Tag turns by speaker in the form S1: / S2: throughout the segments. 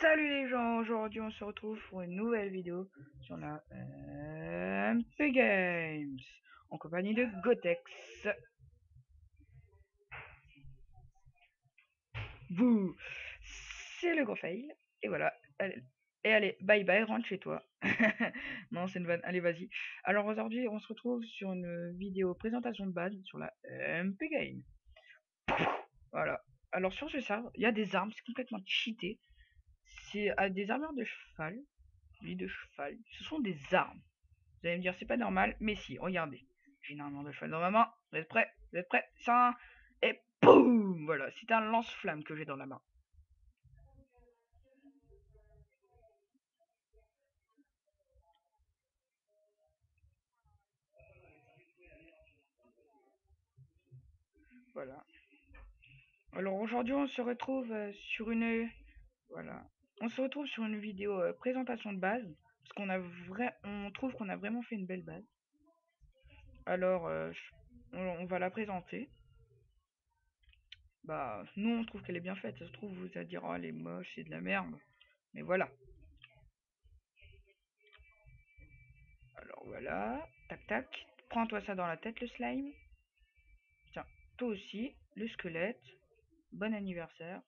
S1: Salut les gens, aujourd'hui on se retrouve pour une nouvelle vidéo sur la MP Games en compagnie de Gotex. Bouh, c'est le gros fail. Et voilà, et allez, bye bye, rentre chez toi. non, c'est une vanne, allez vas-y. Alors aujourd'hui on se retrouve sur une vidéo présentation de base sur la MP Game. Voilà, alors sur ce serveur, il y a des armes, c'est complètement cheaté c'est à des armures de cheval. Oui, de cheval. Ce sont des armes. Vous allez me dire, c'est pas normal, mais si, regardez. J'ai une armure de cheval dans ma main. Vous êtes prêts? Vous êtes prêts? Un... Et boum Voilà, c'est un lance-flamme que j'ai dans la main. Voilà. Alors aujourd'hui, on se retrouve euh, sur une... Voilà on se retrouve sur une vidéo euh, présentation de base, parce qu'on a vrai, on trouve qu'on a vraiment fait une belle base. Alors, euh, on, va la présenter. Bah, nous on trouve qu'elle est bien faite. Ça se trouve, vous allez dire, oh, elle est moche, c'est de la merde. Mais voilà. Alors voilà, tac tac. Prends-toi ça dans la tête, le slime. Tiens, toi aussi, le squelette. Bon anniversaire.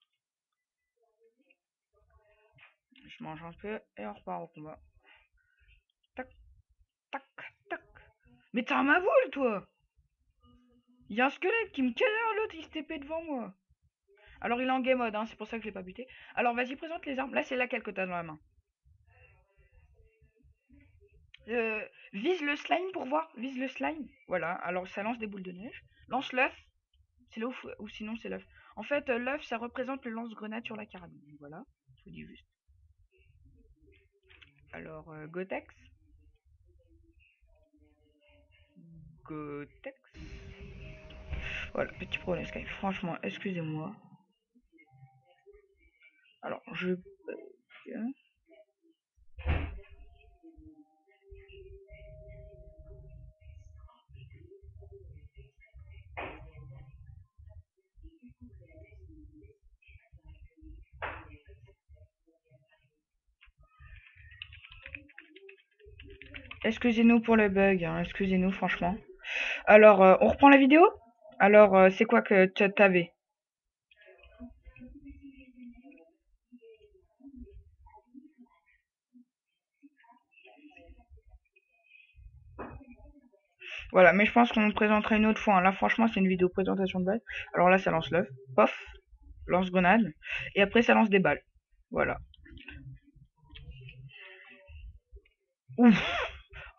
S1: Je mange un peu et on repart au combat. Tac, tac, tac. Mais t'as ma boule, toi Il y a un squelette qui me calme l'autre, il se TP devant moi. Alors il est en game mode, hein, c'est pour ça que je l'ai pas buté. Alors vas-y, présente les armes. Là, c'est laquelle que t'as dans la main? Euh, Vise le slime pour voir. Vise le slime. Voilà, alors ça lance des boules de neige. Lance l'œuf. C'est l'œuf ou sinon c'est l'œuf. En fait, euh, l'œuf, ça représente le lance-grenade sur la carabine. Voilà, je vous dis juste. Alors, euh, Gotex. Gotex. Voilà, petit problème Skype. Franchement, excusez-moi. Alors, je... Excusez-nous pour le bug, hein, excusez-nous franchement. Alors, euh, on reprend la vidéo? Alors, euh, c'est quoi que tu avais Voilà, mais je pense qu'on présentera une autre fois. Hein. Là, franchement, c'est une vidéo présentation de base. Alors là, ça lance l'œuf. Pof. Lance grenade. Et après, ça lance des balles. Voilà. Ouf.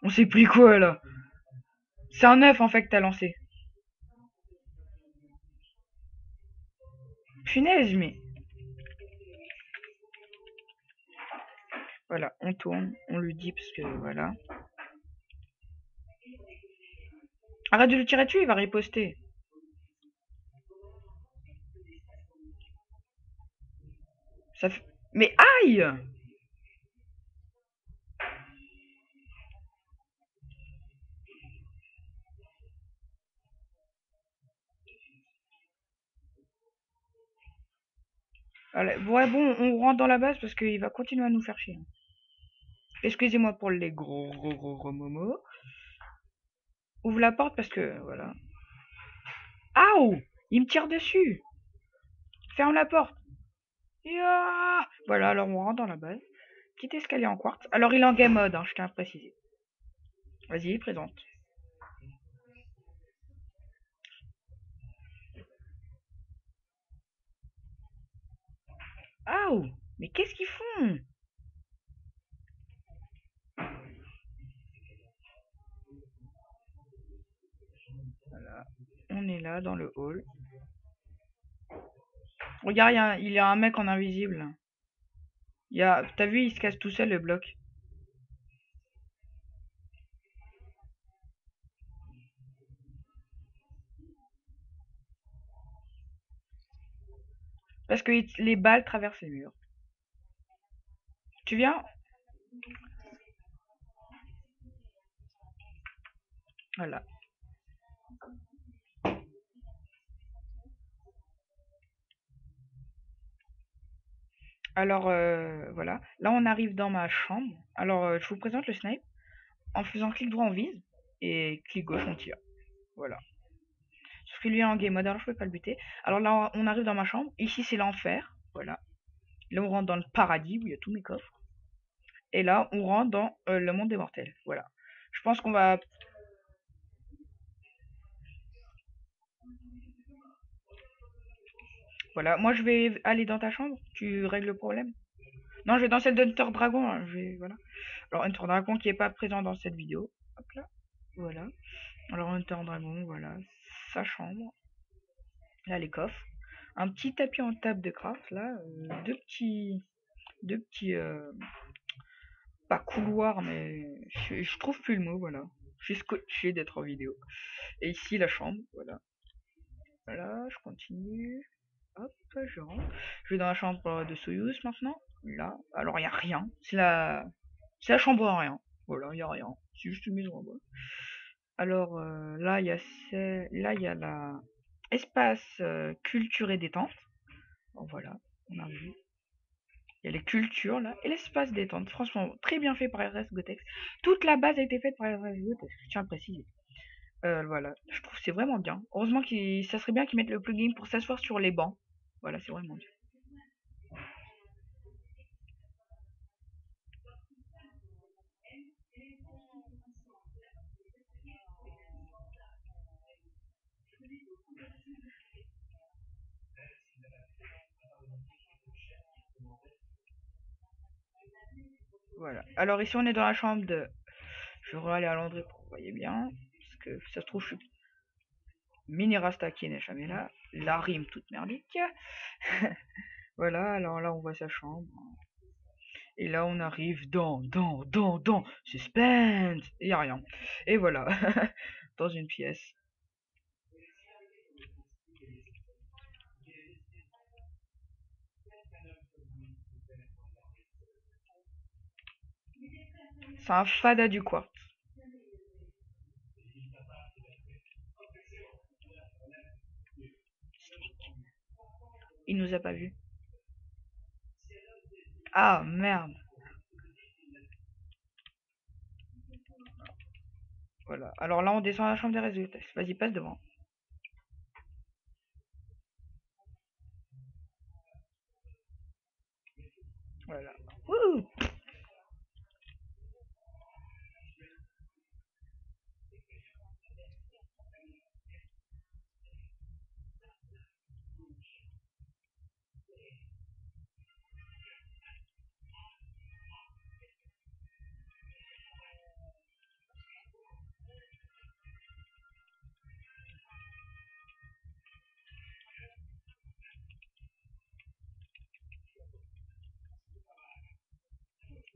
S1: On sait plus quoi là. C'est un œuf en fait que t'as lancé. Punaise, mais. Voilà, on tourne, on lui dit parce que voilà. Arrête de le tirer dessus, il va riposter. Ça fait... Mais aïe Ouais, bon, on rentre dans la base parce qu'il va continuer à nous faire chier. Excusez-moi pour les gros gros gros gros momos. Ouvre la porte parce que, voilà. Aouh Il me tire dessus Ferme la porte Voilà, alors on rentre dans la base. Petit escalier en quartz. Alors il est en game mode, hein, je tiens à préciser. Vas-y, présente. Mais qu'est-ce qu'ils font? On est là dans le hall. Regarde, il y, a, un mec en invisible. Il y a, T'as vu, il se casse tout seul le bloc. Parce que les balles traversent les murs. Tu viens? Voilà. Alors, euh, voilà. Là, on arrive dans ma chambre. Alors, euh, je vous présente le snipe. En faisant clic droit, on vise. Et clic gauche, on tire. Voilà. Lui est en game mode, alors je peux pas le buter. Alors là, on arrive dans ma chambre. Ici, c'est l'enfer. Voilà. Là, on rentre dans le paradis où il y a tous mes coffres. Et là, on rentre dans euh, le monde des mortels. Voilà. Je pense qu'on va... Voilà. Moi, je vais aller dans ta chambre. Tu règles le problème. Non, je vais dans celle d'Hunter Dragon. Hein. Je vais... Voilà. Alors, Hunter Dragon qui est pas présent dans cette vidéo. Voilà. Alors, Hunter Dragon, voilà. Sa chambre. Là, les coffres. Un petit tapis en table de craft, là. Euh, deux petits... Deux petits... Euh, pas couloir, mais je, trouve plus le mot, voilà. Je suis scotché d'être en vidéo. Et ici, la chambre, voilà. Voilà, je continue. Hop, je rentre. Je vais dans la chambre de Soyuz maintenant. Là, alors il n'y a rien. C'est la... Chambre à rien. Voilà, il n'y a rien. C'est juste une maison en bois. Alors euh, là, il y a là espace euh, culture et détente. Voilà, on a vu. Il y a les cultures là et l'espace détente. Franchement, très bien fait par RS Gotex. Toute la base a été faite par RS Gotex, je tiens à préciser. Euh, voilà, je trouve c'est vraiment bien. Heureusement que ça serait bien qu'ils mettent le plugin pour s'asseoir sur les bancs. Voilà, c'est vraiment bien. Voilà. Alors ici on est dans la chambre de... Je vais aller à l'entrée pour que vous voyez bien. Parce que ça se trouve je suis... Mini Rasta qui n'est jamais là. La rime toute merdique. voilà, alors là on voit sa chambre. Et là on arrive dans, dans, dans, dans, suspense. Il n'y a rien. Et voilà, dans une pièce. C'est un fada du quartz. Il nous a pas vu. Ah merde. Voilà. Alors là, on descend à la chambre des résultats. Vas-y, passe devant. Voilà.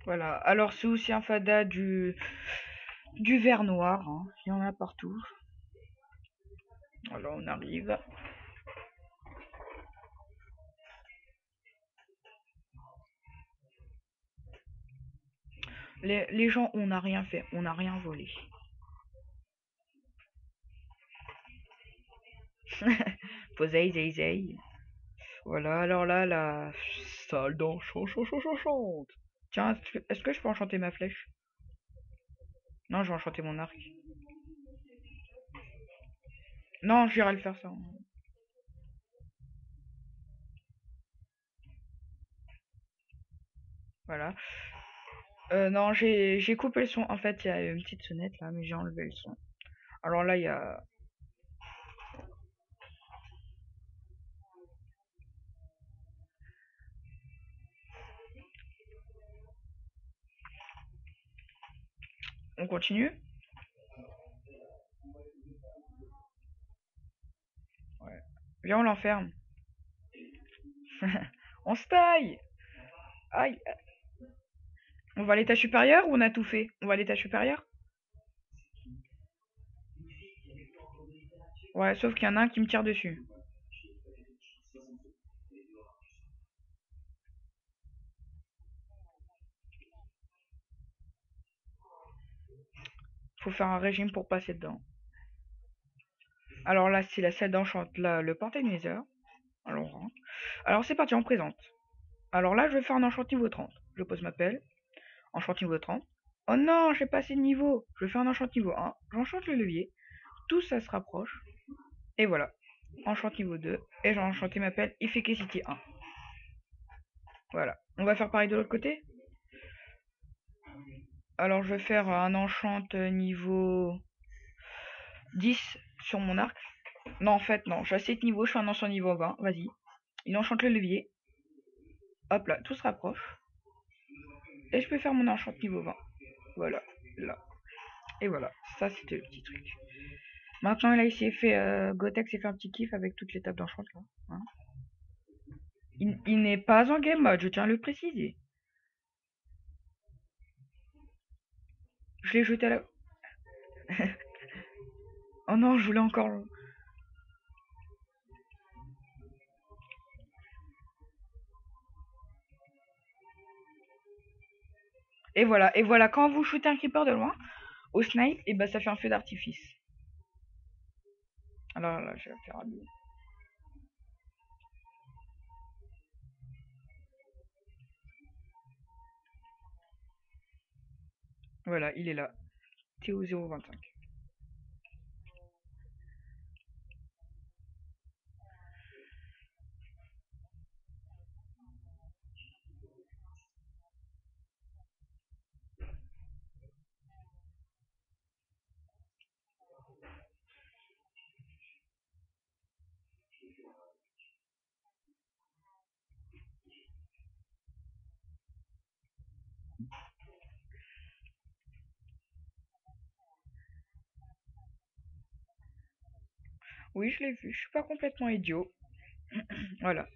S1: Voilà, alors c'est aussi un fada du, du vert noir, hein. il y en a partout. Alors on arrive. Les, gens, on n'a rien fait, on n'a rien volé. Zay. Voilà, alors là, la salle d'enchant, chante. Tiens, est-ce que je peux enchanter ma flèche? Non, je vais enchanter mon arc. Non, j'irai le faire ça. Voilà. Euh, non, j'ai coupé le son. En fait, il y a une petite sonnette là, mais j'ai enlevé le son. Alors là, il y a On continue. Viens, on l'enferme. on se taille Aïe On va à l'étage supérieur ou on a tout fait? On va à l'étage supérieur? Ouais, sauf qu'il y en a un qui me tire dessus. Faut faire un régime pour passer dedans. Alors là, c'est la salle d'enchant, le Pantanizer. Alors, alors c'est parti, on présente. Alors là, je vais faire un enchant niveau 30. Je pose ma pelle. Enchant niveau 30. Oh non, j'ai pas assez de niveau. Je vais faire un enchant niveau 1. J'enchante le levier. Tout ça se rapproche. Et voilà. Enchant niveau 2. Et j'ai enchanté ma pelle Efficacity 1. Voilà. On va faire pareil de l'autre côté? Alors je vais faire un enchant niveau 10 sur mon arc. Non, en fait, non. J'ai assez de niveau. Je fais un enchant niveau 20. Vas-y. Il enchante le levier. Hop là, tout se rapproche. Et je peux faire mon enchant niveau 20. Voilà, là. Et voilà, ça c'était le petit truc. Maintenant, là, il s'est fait, euh, Gotex s'est fait un petit kiff avec toutes les tables d'enchant. Hein. il, n'est pas en game mode, je tiens à le préciser. Je l'ai jeté à la... oh non, je voulais encore... Et voilà, et voilà, quand vous shootez un creeper de loin, au snipe, et bah ça fait un feu d'artifice. Alors là, je vais faire un Voilà, il est là. Théo025. Oui, je l'ai vu. Je suis pas complètement idiot. voilà.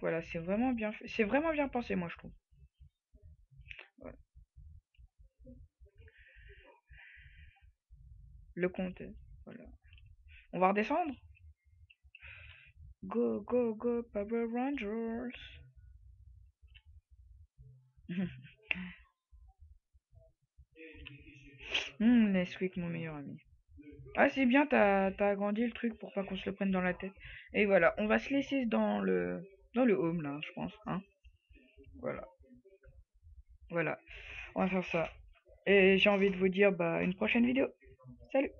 S1: Voilà, c'est vraiment bien. C'est vraiment bien pensé, moi, je trouve. Le compte. Voilà. On va redescendre? Go, go, go, Power Rangers Hum, Nesquik, mon meilleur ami. Ah, c'est bien, t'as as agrandi le truc pour pas qu'on se le prenne dans la tête. Et voilà, on va se laisser dans le dans le home, là, je pense. Hein voilà. Voilà. On va faire ça. Et j'ai envie de vous dire, bah, une prochaine vidéo. Salut